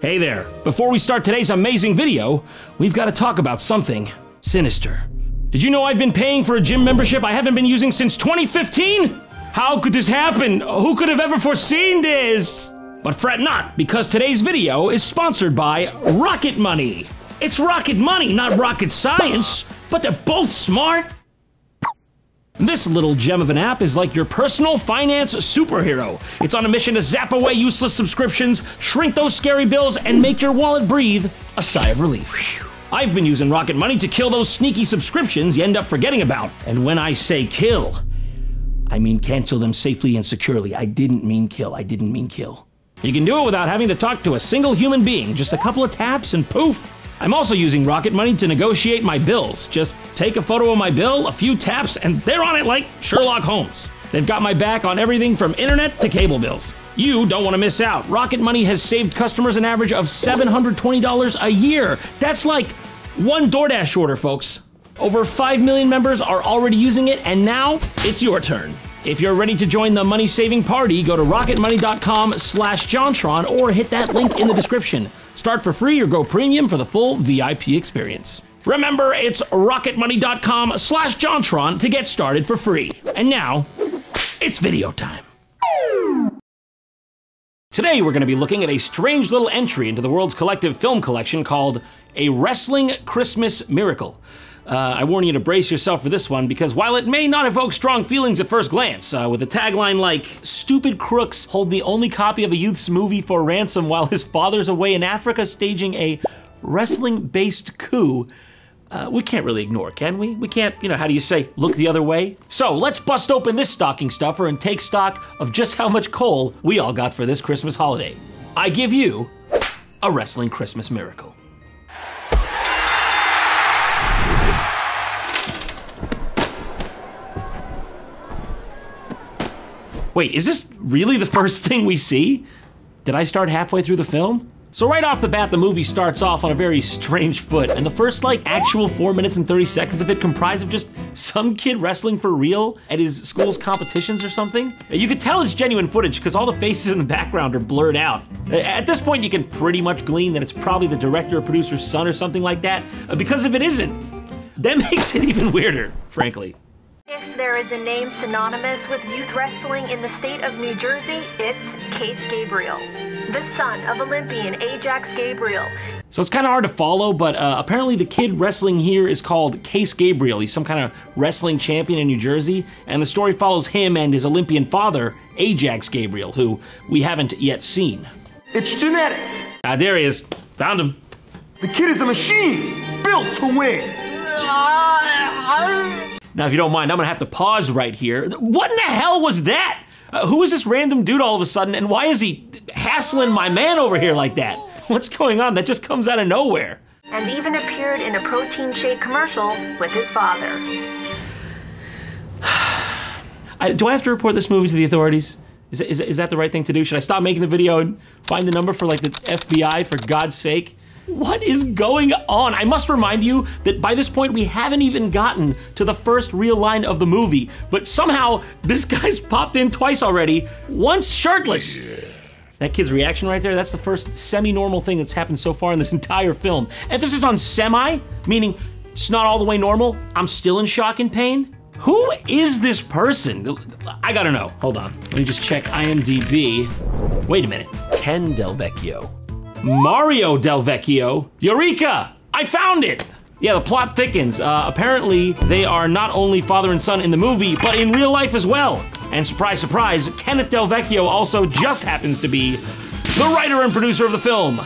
Hey there. Before we start today's amazing video, we've got to talk about something sinister. Did you know I've been paying for a gym membership I haven't been using since 2015? How could this happen? Who could have ever foreseen this? But fret not, because today's video is sponsored by Rocket Money. It's rocket money, not rocket science, but they're both smart. This little gem of an app is like your personal finance superhero. It's on a mission to zap away useless subscriptions, shrink those scary bills, and make your wallet breathe a sigh of relief. I've been using Rocket Money to kill those sneaky subscriptions you end up forgetting about. And when I say kill, I mean cancel them safely and securely. I didn't mean kill. I didn't mean kill. You can do it without having to talk to a single human being. Just a couple of taps and poof, I'm also using Rocket Money to negotiate my bills. Just take a photo of my bill, a few taps, and they're on it like Sherlock Holmes. They've got my back on everything from internet to cable bills. You don't want to miss out. Rocket Money has saved customers an average of $720 a year. That's like one DoorDash order, folks. Over 5 million members are already using it, and now it's your turn. If you're ready to join the money saving party, go to rocketmoney.com slash Jontron or hit that link in the description. Start for free or go premium for the full VIP experience. Remember, it's rocketmoney.com slash Jontron to get started for free. And now, it's video time. Today, we're going to be looking at a strange little entry into the world's collective film collection called A Wrestling Christmas Miracle. Uh, I warn you to brace yourself for this one because while it may not evoke strong feelings at first glance, uh, with a tagline like, Stupid crooks hold the only copy of a youth's movie for ransom while his father's away in Africa staging a wrestling based coup. Uh, we can't really ignore, can we? We can't, you know, how do you say, look the other way? So let's bust open this stocking stuffer and take stock of just how much coal we all got for this Christmas holiday. I give you a wrestling Christmas miracle. Wait, is this really the first thing we see? Did I start halfway through the film? So right off the bat, the movie starts off on a very strange foot, and the first like actual four minutes and 30 seconds of it comprise of just some kid wrestling for real at his school's competitions or something. You could tell it's genuine footage because all the faces in the background are blurred out. At this point, you can pretty much glean that it's probably the director or producer's son or something like that, uh, because if it isn't, that makes it even weirder, frankly. If there is a name synonymous with youth wrestling in the state of New Jersey, it's Case Gabriel, the son of Olympian Ajax Gabriel. So it's kind of hard to follow, but uh, apparently the kid wrestling here is called Case Gabriel. He's some kind of wrestling champion in New Jersey, and the story follows him and his Olympian father, Ajax Gabriel, who we haven't yet seen. It's genetics. Ah, there he is. Found him. The kid is a machine, built to win. Now, if you don't mind, I'm gonna have to pause right here. What in the hell was that? Uh, who is this random dude all of a sudden, and why is he hassling my man over here like that? What's going on? That just comes out of nowhere. And even appeared in a protein shake commercial with his father. I, do I have to report this movie to the authorities? Is, is, is that the right thing to do? Should I stop making the video and find the number for like the FBI for God's sake? What is going on? I must remind you that by this point we haven't even gotten to the first real line of the movie, but somehow this guy's popped in twice already, once shirtless. That kid's reaction right there, that's the first semi-normal thing that's happened so far in this entire film. Emphasis on semi, meaning it's not all the way normal. I'm still in shock and pain. Who is this person? I gotta know. Hold on. Let me just check IMDb. Wait a minute. Ken Del Vecchio. Mario Del Vecchio. Eureka! I found it! Yeah, the plot thickens. Uh, apparently, they are not only father and son in the movie, but in real life as well. And surprise, surprise, Kenneth Del Vecchio also just happens to be the writer and producer of the film.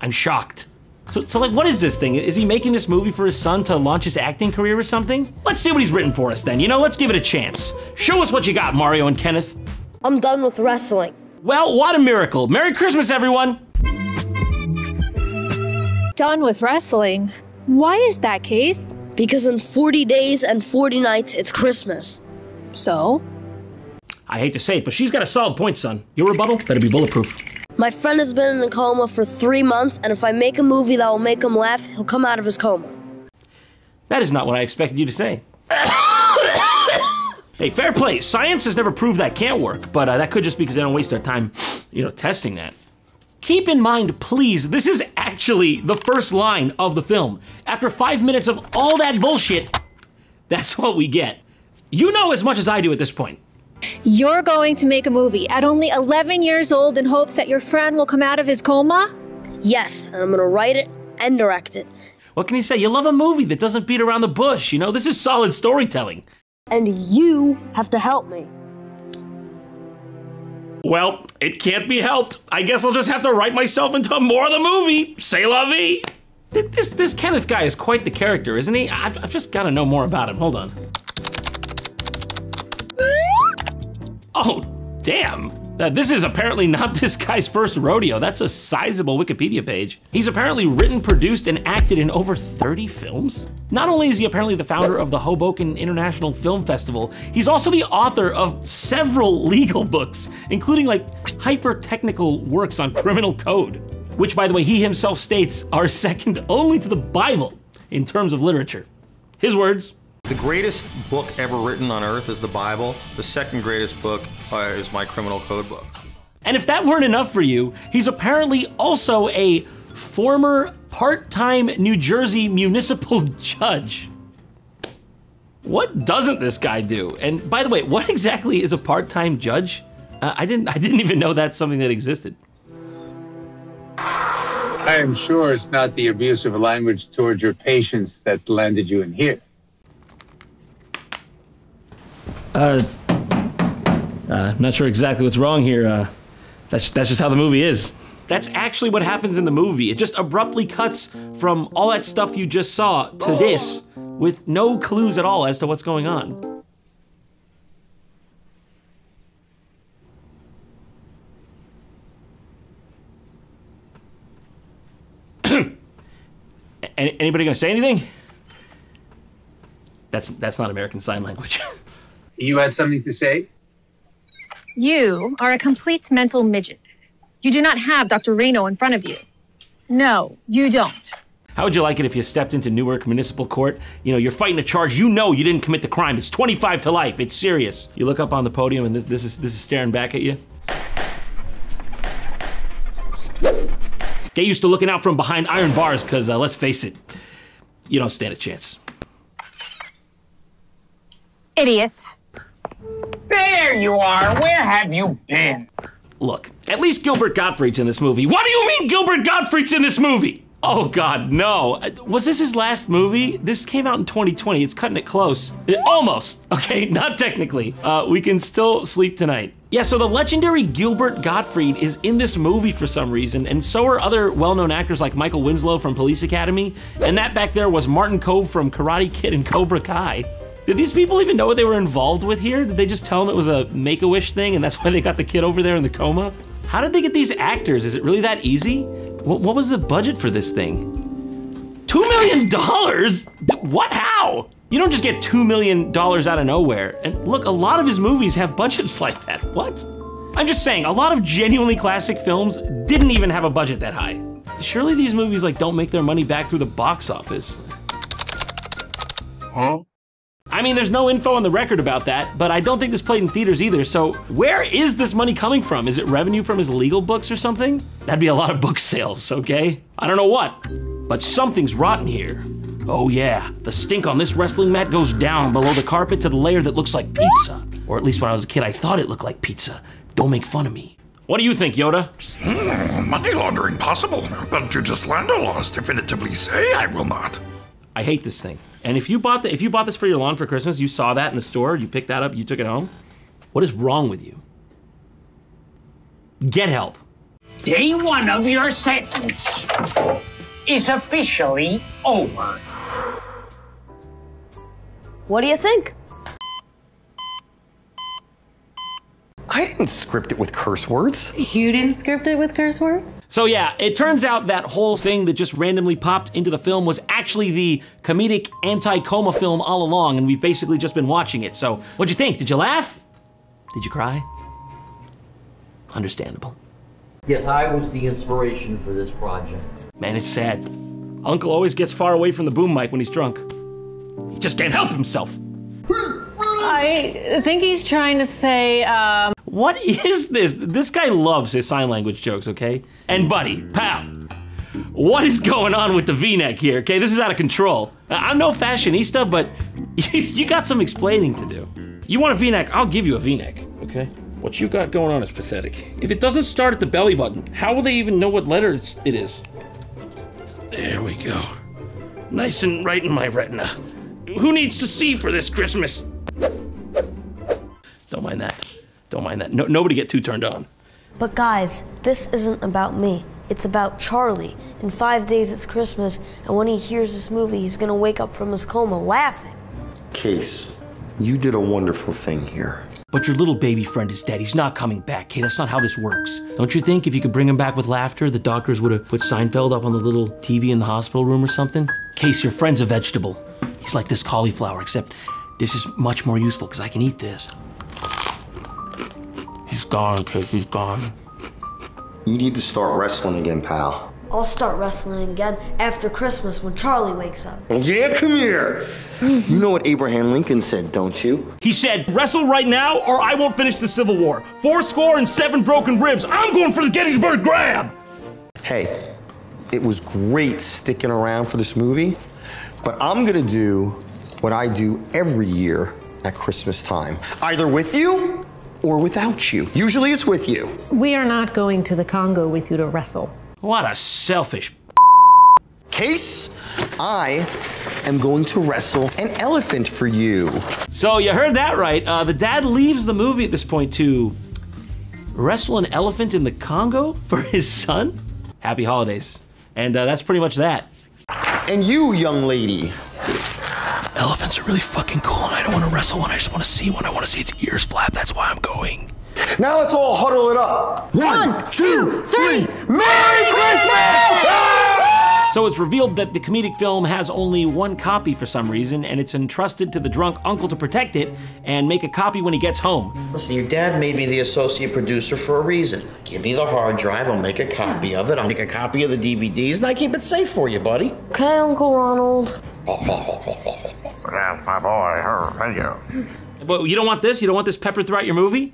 I'm shocked. So, so like, what is this thing? Is he making this movie for his son to launch his acting career or something? Let's see what he's written for us then, you know? Let's give it a chance. Show us what you got, Mario and Kenneth. I'm done with wrestling. Well, what a miracle. Merry Christmas, everyone. Done with wrestling. Why is that, Case? Because in 40 days and 40 nights, it's Christmas. So? I hate to say it, but she's got a solid point, son. Your rebuttal better be bulletproof. My friend has been in a coma for three months, and if I make a movie that will make him laugh, he'll come out of his coma. That is not what I expected you to say. hey, fair play. Science has never proved that can't work, but uh, that could just be because they don't waste their time, you know, testing that. Keep in mind, please, this is actually the first line of the film. After five minutes of all that bullshit, that's what we get. You know as much as I do at this point. You're going to make a movie at only 11 years old in hopes that your friend will come out of his coma? Yes, and I'm gonna write it and direct it. What can you say? You love a movie that doesn't beat around the bush, you know? This is solid storytelling. And you have to help me. Well, it can't be helped. I guess I'll just have to write myself into more of the movie. Say la vie. This, this Kenneth guy is quite the character, isn't he? I've, I've just got to know more about him. Hold on. Oh, damn. Uh, this is apparently not this guy's first rodeo. That's a sizable Wikipedia page. He's apparently written, produced, and acted in over 30 films. Not only is he apparently the founder of the Hoboken International Film Festival, he's also the author of several legal books, including like hyper-technical works on criminal code, which by the way, he himself states are second only to the Bible in terms of literature. His words, The greatest book ever written on earth is the Bible. The second greatest book uh, is my criminal code book. And if that weren't enough for you, he's apparently also a former part-time New Jersey municipal judge. What doesn't this guy do? And by the way, what exactly is a part-time judge? Uh, I didn't I didn't even know that's something that existed. I am sure it's not the abusive language towards your patients that landed you in here. Uh, I'm not sure exactly what's wrong here. Uh, that's that's just how the movie is. That's actually what happens in the movie. It just abruptly cuts from all that stuff you just saw to this with no clues at all as to what's going on. Anybody gonna say anything? That's that's not American Sign Language. You had something to say? You are a complete mental midget. You do not have Dr. Reno in front of you. No, you don't. How would you like it if you stepped into Newark Municipal Court? You know, you're fighting a charge you know you didn't commit the crime. It's 25 to life. It's serious. You look up on the podium and this this is this is staring back at you. Get used to looking out from behind iron bars, cause uh, let's face it, you don't stand a chance. Idiot. There you are. Where have you been? Look, at least Gilbert Gottfried's in this movie. What do you mean Gilbert Gottfried's in this movie? Oh God, no. Uh, Was this his last movie? This came out in 2020. It's cutting it close. Uh, Almost. Okay, not technically. Uh, we can still sleep tonight. Yeah, so the legendary Gilbert Gottfried is in this movie for some reason, and so are other well-known actors like Michael Winslow from Police Academy, and that back there was Martin Kove from Karate Kid and Cobra Kai. Did these people even know what they were involved with here? Did they just tell them it was a Make-A-Wish thing and that's why they got the kid over there in the coma? How did they get these actors? Is it really that easy? What, what was the budget for this thing? Two million dollars? What? How? You don't just get two million dollars out of nowhere. And look, a lot of his movies have budgets like that. What? I'm just saying, a lot of genuinely classic films didn't even have a budget that high. Surely these movies like don't make their money back through the box office. Huh? I mean, there's no info on the record about that, but I don't think this played in theaters either. So, where is this money coming from? Is it revenue from his legal books or something? That'd be a lot of book sales, okay? I don't know what, but something's rotten here. Oh, yeah, the stink on this wrestling mat goes down below the carpet to the layer that looks like pizza. Or at least when I was a kid, I thought it looked like pizza. Don't make fun of me. What do you think, Yoda? Hmm, Money laundering possible, but to the slander laws definitively say I will not. I hate this thing. And if you bought the, if you bought this for your lawn for Christmas, you saw that in the store, you picked that up, you took it home. What is wrong with you? Get help. Day one of your sentence is officially over. What do you think? I didn't script it with curse words. You didn't script it with curse words? So yeah, it turns out that whole thing that just randomly popped into the film was actually the comedic anti-coma film all along, and we've basically just been watching it. So what'd you think? Did you laugh? Did you cry? Understandable. Yes, I was the inspiration for this project. Man, it's sad. Uncle always gets far away from the boom mic when he's drunk. He just can't help himself. I think he's trying to say, um, What is this? This guy loves his sign language jokes, okay? And buddy, pal, what is going on with the V-neck here? Okay, this is out of control. I'm no fashionista, but you got some explaining to do. You want a V-neck? I'll give you a V-neck. Okay. What you got going on is pathetic. If it doesn't start at the belly button, how will they even know what letter it is? There we go. Nice and right in my retina. Who needs to see for this Christmas? Don't mind that. Don't mind that. No, nobody get too turned on. But guys, this isn't about me. It's about Charlie. In five days, it's Christmas, and when he hears this movie, he's gonna wake up from his coma laughing. Case, you did a wonderful thing here. But your little baby friend is dead. He's not coming back. Okay, that's not how this works. Don't you think if you could bring him back with laughter, the doctors would have put Seinfeld up on the little TV in the hospital room or something? Case, your friend's a vegetable. He's like this cauliflower, except this is much more useful because I can eat this. He's gone, Case, he's gone. You need to start wrestling again, pal. I'll start wrestling again after Christmas when Charlie wakes up. Yeah, come here. you know what Abraham Lincoln said, don't you? He said, wrestle right now or I won't finish the Civil War. Four score and seven broken ribs. I'm going for the Gettysburg grab. Hey, it was great sticking around for this movie, but I'm gonna do what I do every year at Christmas time, either with you or without you. Usually it's with you. We are not going to the Congo with you to wrestle. What a selfish. Case, I am going to wrestle an elephant for you. So you heard that right. Uh, the dad leaves the movie at this point to wrestle an elephant in the Congo for his son. Happy holidays. And uh, that's pretty much that. And you, young lady. Elephants are really fucking cool, and I don't want to wrestle one. I just want to see one. I want to see its ears flap. That's why I'm going. Now let's all huddle it up. One, two, three. Merry Christmas! So it's revealed that the comedic film has only one copy for some reason, and it's entrusted to the drunk uncle to protect it and make a copy when he gets home. Listen, your dad made me the associate producer for a reason. Give me the hard drive, I'll make a copy of it, I'll make a copy of the DVDs, and I keep it safe for you, buddy. Okay, Uncle Ronald. That's my boy, her, thank you. But you don't want this? You don't want this peppered throughout your movie?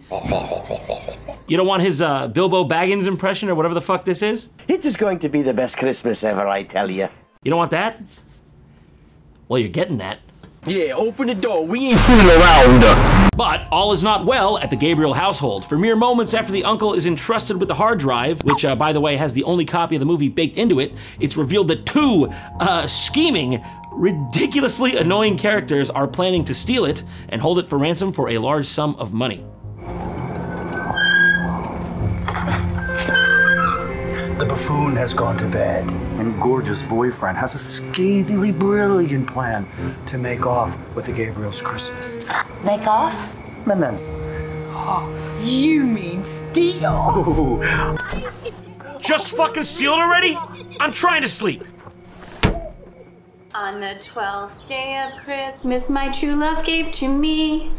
You don't want his uh, Bilbo Baggins impression or whatever the fuck this is? It is going to be the best Christmas ever, I tell you. You don't want that? Well, you're getting that. Yeah, open the door. We ain't fooling around. But all is not well at the Gabriel household. For mere moments after the uncle is entrusted with the hard drive, which, uh, by the way, has the only copy of the movie baked into it, it's revealed that two uh, scheming, ridiculously annoying characters are planning to steal it and hold it for ransom for a large sum of money. The buffoon has gone to bed, and gorgeous boyfriend has a scathingly brilliant plan to make off with the Gabriel's Christmas. Make off? Menendez. Oh, you mean steal? Just fucking steal it already? I'm trying to sleep. On the twelfth day of Christmas, my true love gave to me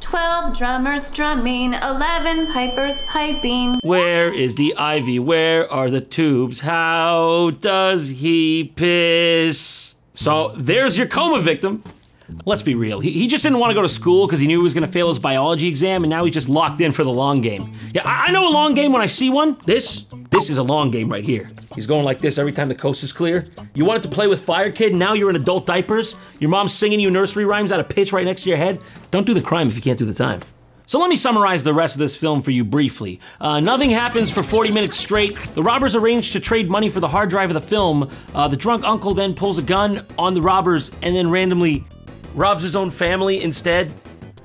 twelve drummers drumming, eleven pipers piping. Where is the ivy? Where are the tubes? How does he piss? So there's your coma victim. Let's be real. He, he just didn't want to go to school because he knew he was going to fail his biology exam, and now he's just locked in for the long game. Yeah, I, I know a long game when I see one. This, this is a long game right here. He's going like this every time the coast is clear. You wanted to play with fire, kid. Now you're in adult diapers. Your mom's singing you nursery rhymes out of pitch right next to your head. Don't do the crime if you can't do the time. So let me summarize the rest of this film for you briefly. Uh, nothing happens for 40 minutes straight. The robbers arrange to trade money for the hard drive of the film. Uh, the drunk uncle then pulls a gun on the robbers and then randomly robs his own family instead.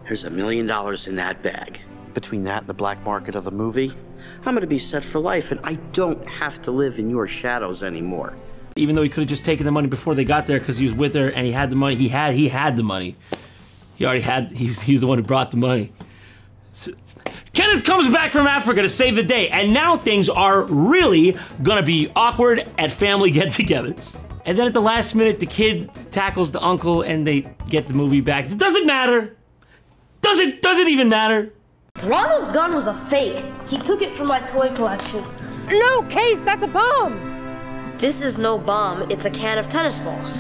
There's a million dollars in that bag. Between that and the black market of the movie, I'm gonna be set for life, and I don't have to live in your shadows anymore. Even though he could have just taken the money before they got there because he was with her and he had the money. He had he had the money. He already had. He's he's the one who brought the money. So, Kenneth comes back from Africa to save the day, and now things are really gonna be awkward at family get-togethers. And then at the last minute, the kid tackles the uncle, and they get the movie back. It doesn't matter. Does it? Does it even matter? Ronald's gun was a fake. He took it from my toy collection. No, Case, that's a bomb. This is no bomb, it's a can of tennis balls.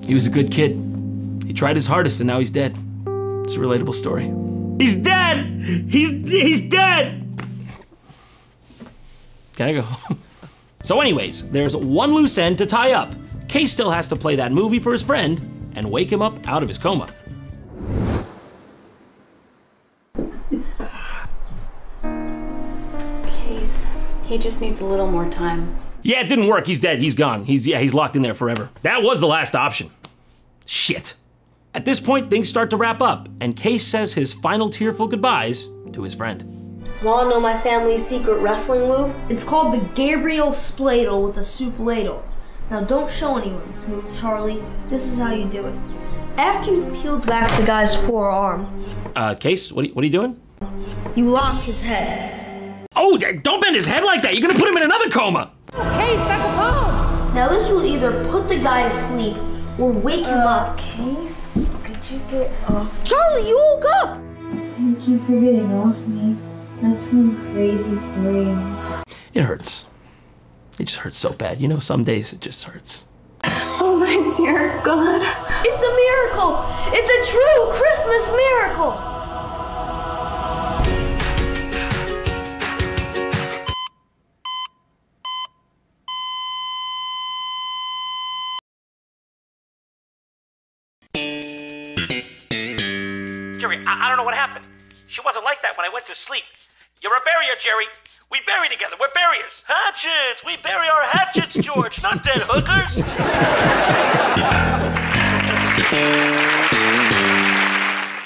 He was a good kid. He tried his hardest, and now he's dead. It's a relatable story. He's dead! He's he's dead! Can I go home? So, anyways, there's one loose end to tie up. Case still has to play that movie for his friend and wake him up out of his coma. Case. He just needs a little more time. Yeah, it didn't work. He's dead. He's gone. He's yeah, he's locked in there forever. That was the last option. Shit. At this point, things start to wrap up, and Case says his final tearful goodbyes to his friend. Wanna know my family's secret wrestling move? It's called the Gabriel Spladle with a soup ladle. Now don't show anyone, Smooth Charlie. This is how you do it. After you've peeled back the guy's forearm, Uh, Case, what are, you- what are you doing? you lock his head. Oh, don't bend his head like that. You're gonna put him in another coma. Case, that's a bomb! Now this will either put the guy to sleep or wake him up. Case, could you get off? Charlie, you woke up! Thank you for getting off me. That's some crazy story. It hurts. It just hurts so bad. You know, some days it just hurts. Oh my dear God. It's a miracle! It's a true Christmas miracle! To sleep. You're a barrier, Jerry. We bury together. We're barriers. Hatchets! We bury our hatchets, George, not dead hookers!